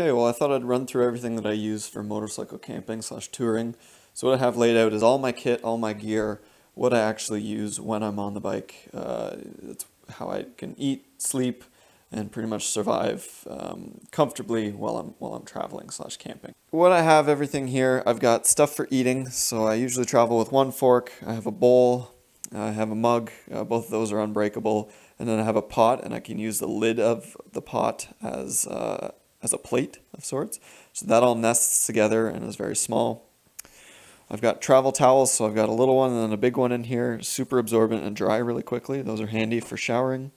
Okay, well I thought I'd run through everything that I use for motorcycle camping slash touring. So what I have laid out is all my kit, all my gear, what I actually use when I'm on the bike. Uh, it's how I can eat, sleep, and pretty much survive um, comfortably while I'm while I'm traveling slash camping. What I have everything here, I've got stuff for eating. So I usually travel with one fork. I have a bowl. I have a mug. Uh, both of those are unbreakable, and then I have a pot, and I can use the lid of the pot as uh, as a plate of sorts. So that all nests together and is very small. I've got travel towels, so I've got a little one and then a big one in here, super absorbent and dry really quickly. Those are handy for showering.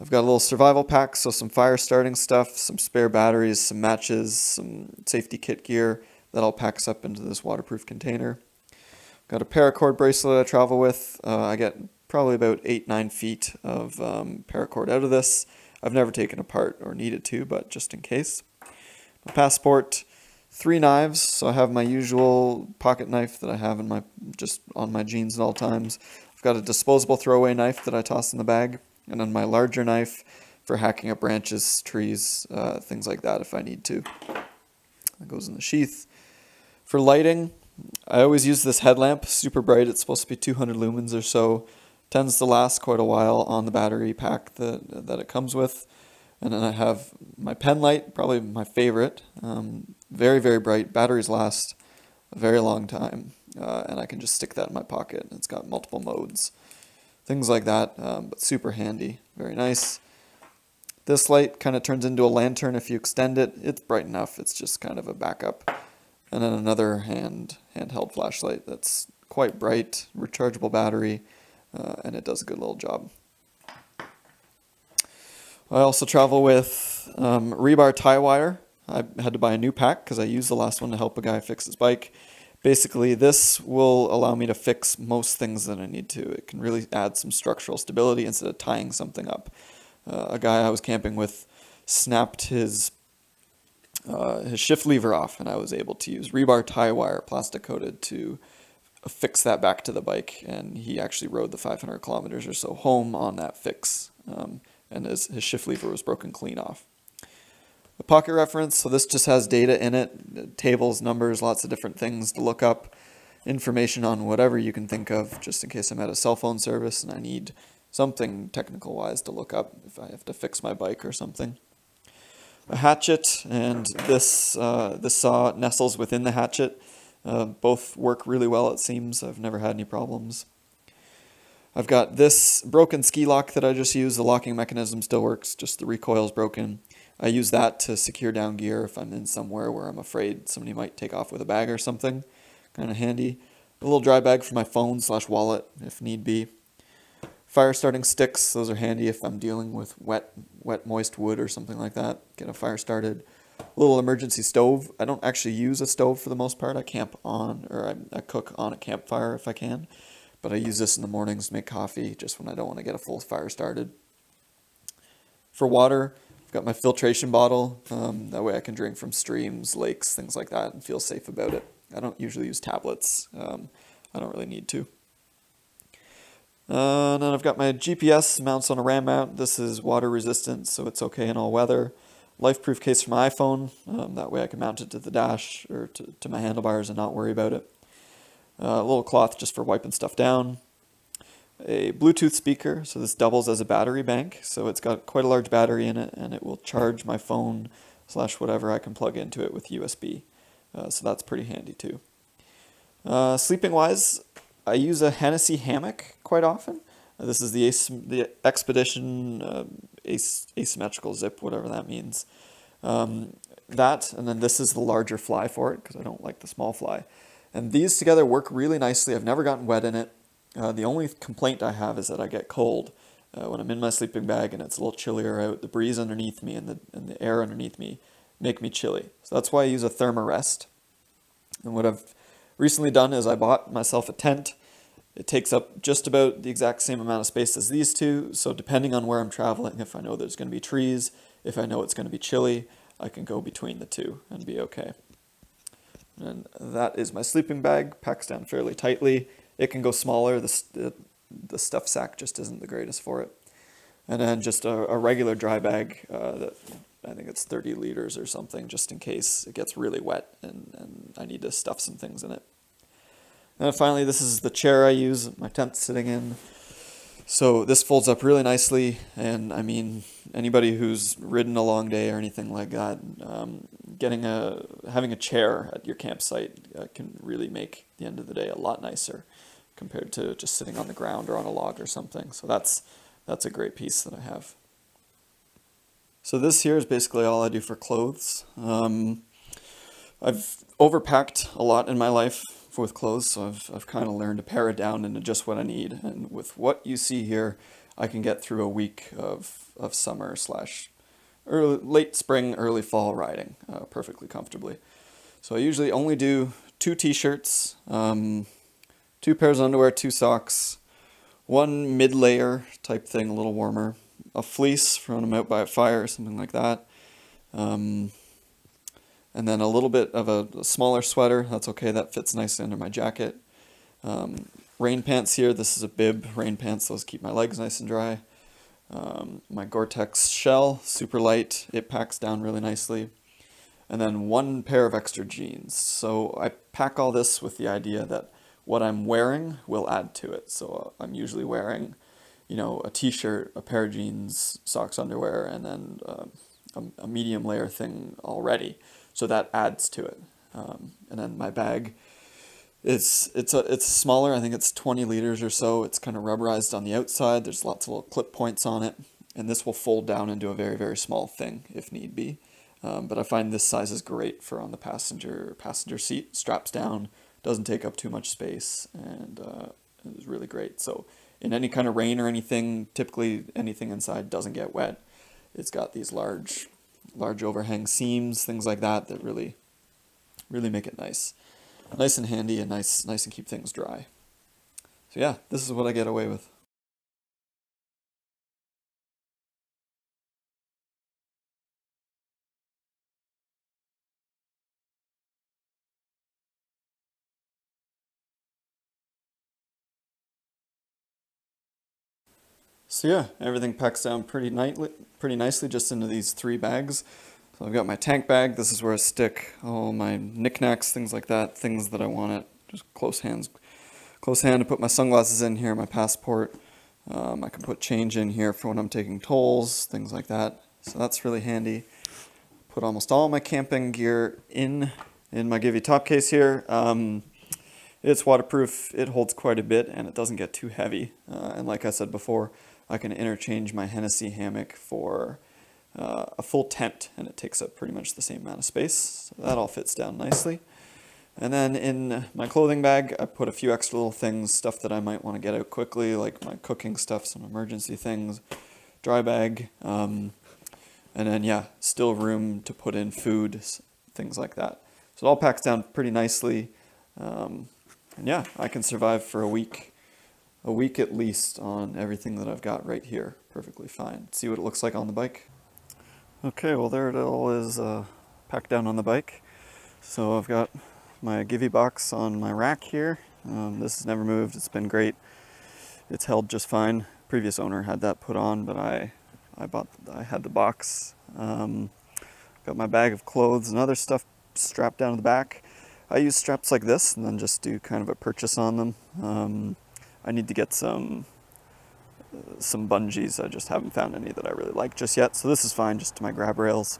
I've got a little survival pack, so some fire starting stuff, some spare batteries, some matches, some safety kit gear that all packs up into this waterproof container. Got a paracord bracelet I travel with. Uh, I get probably about 8 9 feet of um, paracord out of this. I've never taken apart or needed to, but just in case. My passport, three knives. So I have my usual pocket knife that I have in my just on my jeans at all times. I've got a disposable throwaway knife that I toss in the bag, and then my larger knife for hacking up branches, trees, uh, things like that if I need to. That goes in the sheath. For lighting, I always use this headlamp, super bright. It's supposed to be 200 lumens or so tends to last quite a while on the battery pack that, that it comes with. And then I have my pen light, probably my favorite. Um, very, very bright. Batteries last a very long time. Uh, and I can just stick that in my pocket. It's got multiple modes. Things like that, um, but super handy. Very nice. This light kind of turns into a lantern if you extend it. It's bright enough. It's just kind of a backup. And then another hand handheld flashlight that's quite bright, rechargeable battery, uh, and it does a good little job. I also travel with um, rebar tie wire. I had to buy a new pack because I used the last one to help a guy fix his bike. Basically, this will allow me to fix most things that I need to. It can really add some structural stability instead of tying something up. Uh, a guy I was camping with snapped his uh, his shift lever off, and I was able to use rebar tie wire, plastic coated, to fix that back to the bike, and he actually rode the 500 kilometers or so home on that fix, um, and his, his shift lever was broken clean off. A pocket reference, so this just has data in it, tables, numbers, lots of different things to look up, information on whatever you can think of, just in case I'm at a cell phone service and I need something technical wise to look up if I have to fix my bike or something. A hatchet, and this, uh, this saw nestles within the hatchet. Uh, both work really well, it seems. I've never had any problems. I've got this broken ski lock that I just used. The locking mechanism still works, just the recoil is broken. I use that to secure down gear if I'm in somewhere where I'm afraid somebody might take off with a bag or something. Kind of handy. A little dry bag for my phone slash wallet if need be. Fire starting sticks, those are handy if I'm dealing with wet, wet, moist wood or something like that. Get a fire started little emergency stove. I don't actually use a stove for the most part. I camp on, or I, I, cook on a campfire if I can. But I use this in the mornings to make coffee just when I don't want to get a full fire started. For water, I've got my filtration bottle. Um, that way I can drink from streams, lakes, things like that, and feel safe about it. I don't usually use tablets. Um, I don't really need to. Uh, and then I've got my GPS mounts on a RAM mount. This is water resistant, so it's okay in all weather life-proof case for my iPhone. Um, that way I can mount it to the dash or to, to my handlebars and not worry about it. Uh, a little cloth just for wiping stuff down. A Bluetooth speaker, so this doubles as a battery bank. So it's got quite a large battery in it and it will charge my phone slash whatever I can plug into it with USB. Uh, so that's pretty handy too. Uh, sleeping wise, I use a Hennessy hammock quite often. This is the, the Expedition uh, asymmetrical zip, whatever that means. Um, that, and then this is the larger fly for it, because I don't like the small fly. And these together work really nicely. I've never gotten wet in it. Uh, the only complaint I have is that I get cold uh, when I'm in my sleeping bag and it's a little chillier out. The breeze underneath me and the, and the air underneath me make me chilly. So that's why I use a Thermarest. And what I've recently done is I bought myself a tent it takes up just about the exact same amount of space as these two, so depending on where I'm traveling, if I know there's going to be trees, if I know it's going to be chilly, I can go between the two and be okay. And that is my sleeping bag, packs down fairly tightly. It can go smaller, the, the stuff sack just isn't the greatest for it. And then just a, a regular dry bag uh, that I think it's 30 liters or something, just in case it gets really wet and, and I need to stuff some things in it. And finally, this is the chair I use, my tent sitting in. So this folds up really nicely, and I mean, anybody who's ridden a long day or anything like that, um, getting a having a chair at your campsite uh, can really make the end of the day a lot nicer compared to just sitting on the ground or on a log or something. So that's that's a great piece that I have. So this here is basically all I do for clothes. Um, I've overpacked a lot in my life with clothes, so I've, I've kind of learned to pare it down into just what I need. And with what you see here, I can get through a week of, of summer slash early, late spring, early fall riding uh, perfectly comfortably. So I usually only do two t-shirts, um, two pairs of underwear, two socks, one mid-layer type thing, a little warmer, a fleece when out by a fire, or something like that. Um, and then a little bit of a, a, smaller sweater. That's okay. That fits nicely under my jacket. Um, rain pants here. This is a bib rain pants. Those keep my legs nice and dry. Um, my Gore-Tex shell, super light. It packs down really nicely. And then one pair of extra jeans. So I pack all this with the idea that what I'm wearing will add to it. So I'm usually wearing, you know, a t-shirt, a pair of jeans, socks, underwear, and then uh, a, a medium layer thing already. So that adds to it. Um, and then my bag, it's it's a it's smaller. I think it's 20 liters or so. It's kind of rubberized on the outside. There's lots of little clip points on it, and this will fold down into a very very small thing if need be. Um, but I find this size is great for on the passenger passenger seat. Straps down, doesn't take up too much space, and uh, it's really great. So in any kind of rain or anything, typically anything inside doesn't get wet. It's got these large large overhang seams, things like that, that really, really make it nice. Nice and handy and nice, nice and keep things dry. So yeah, this is what I get away with. So yeah, everything packs down pretty nightly, pretty nicely just into these three bags. So I've got my tank bag. This is where I stick all my knickknacks, things like that, things that I want it. Just close hands, close hand to put my sunglasses in here, my passport. Um, I can put change in here for when I'm taking tolls, things like that. So that's really handy. Put almost all my camping gear in in my Givi top case here. Um, it's waterproof, it holds quite a bit, and it doesn't get too heavy. Uh, and like I said before, I can interchange my Hennessy hammock for uh, a full tent and it takes up pretty much the same amount of space. So that all fits down nicely. And then in my clothing bag, I put a few extra little things, stuff that I might want to get out quickly, like my cooking stuff, some emergency things, dry bag, um, and then yeah, still room to put in food, things like that. So it all packs down pretty nicely. Um, and yeah, I can survive for a week a week at least on everything that I've got right here. Perfectly fine. See what it looks like on the bike. Okay, well there it all is uh, packed down on the bike. So I've got my Givi box on my rack here. Um, this has never moved. It's been great. It's held just fine. Previous owner had that put on, but I, I bought, I had the box. Um, got my bag of clothes and other stuff strapped down to the back. I use straps like this and then just do kind of a purchase on them. Um, I need to get some uh, some bungees. I just haven't found any that I really like just yet. So this is fine, just to my grab rails.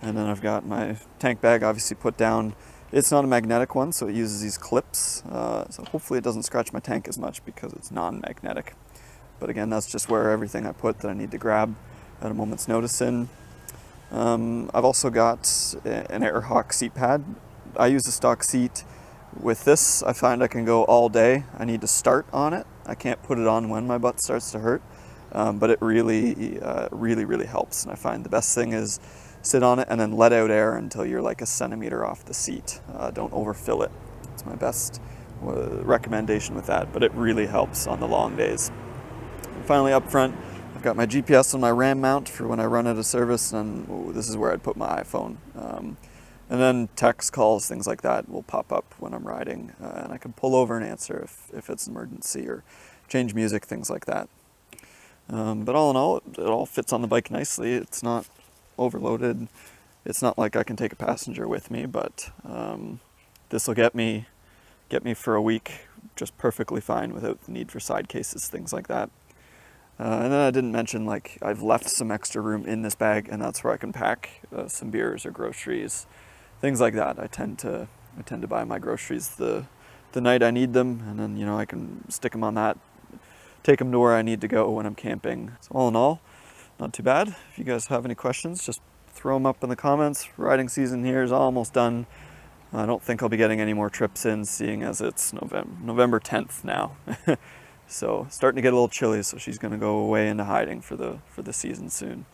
And then I've got my tank bag obviously put down. It's not a magnetic one, so it uses these clips. Uh, so hopefully it doesn't scratch my tank as much because it's non-magnetic. But again, that's just where everything I put that I need to grab at a moment's notice in. Um, I've also got an Airhawk seat pad. I use a stock seat with this, I find I can go all day. I need to start on it. I can't put it on when my butt starts to hurt, um, but it really, uh, really, really helps. And I find the best thing is sit on it and then let out air until you're like a centimeter off the seat. Uh, don't overfill it. It's my best uh, recommendation with that, but it really helps on the long days. And finally, up front, I've got my GPS on my RAM mount for when I run out of service, and this is where I'd put my iPhone. Um, and then text calls, things like that will pop up when I'm riding, uh, and I can pull over and answer if, if it's an emergency or change music, things like that. Um, but all in all, it, it, all fits on the bike nicely. It's not overloaded. It's not like I can take a passenger with me, but um, this will get me get me for a week just perfectly fine without the need for side cases, things like that. Uh, and then I didn't mention like I've left some extra room in this bag, and that's where I can pack uh, some beers or groceries, things like that. I tend to I tend to buy my groceries the the night I need them, and then you know I can stick them on that, take them to where I need to go when I'm camping. So all in all, not too bad. If you guys have any questions, just throw them up in the comments. Riding season here is almost done. I don't think I'll be getting any more trips in, seeing as it's November November 10th now. so starting to get a little chilly, so she's gonna go away into hiding for the for the season soon.